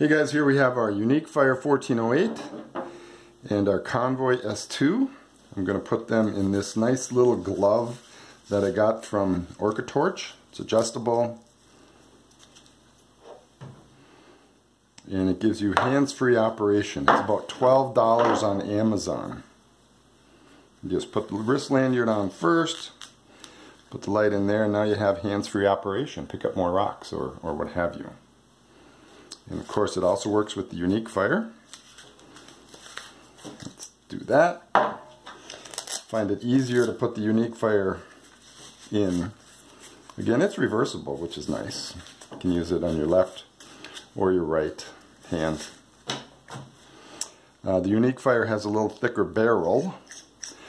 Hey guys, here we have our Uniquefire 1408 and our Convoy S2. I'm going to put them in this nice little glove that I got from OrcaTorch. It's adjustable and it gives you hands-free operation. It's about $12 on Amazon. You just put the wrist lanyard on first, put the light in there, and now you have hands-free operation. Pick up more rocks or, or what have you. And of course it also works with the Uniquefire. Let's do that. Find it easier to put the Uniquefire in. Again, it's reversible, which is nice. You can use it on your left or your right hand. Uh, the Uniquefire has a little thicker barrel,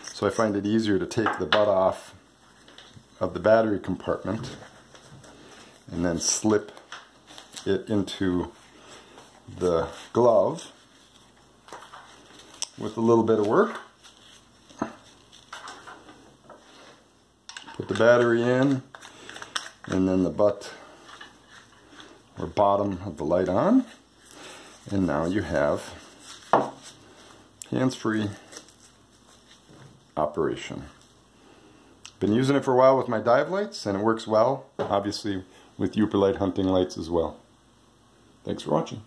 so I find it easier to take the butt off of the battery compartment and then slip it into the glove with a little bit of work. Put the battery in and then the butt or bottom of the light on and now you have hands-free operation. Been using it for a while with my dive lights and it works well obviously with Yooperlite hunting lights as well. Thanks for watching.